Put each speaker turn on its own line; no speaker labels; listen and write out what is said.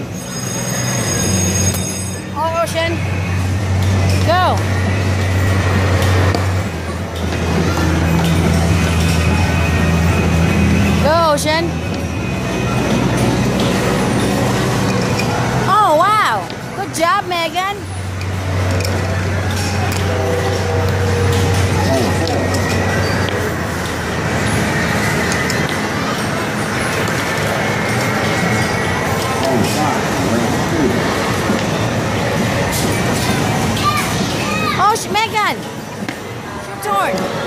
one. All ocean. Go. Go, Ocean. Oh, wow. Good job, Megan. Megan! Your turn.